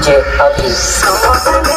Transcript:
DJ Abby.